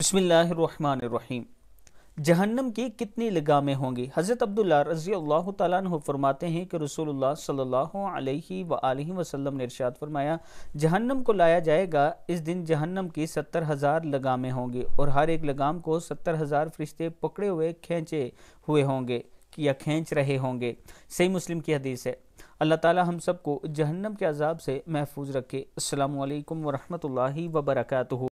बसमीम जहन्नम की कितनी लगामें होंगी? हज़रत अब्दुल्ला रज़ी अल्लाह तु फरमाते हैं कि रसूलुल्लाह सल्लल्लाहु अलैहि व वसल्लम ने इरशाद फरमाया, जहन्नम को लाया जाएगा, इस दिन जहन्नम की सत्तर हज़ार लगामें होंगी और हर एक लगाम को सत्तर हज़ार फरिश्ते पकड़े हुए खींचे हुए होंगे या खींच रहे होंगे। सही मुस्लिम की हदीस है। अल्लाह ताला हम सबको जहन्नम के अजाब से महफूज रखे। अल्लाम वरहमल वर्का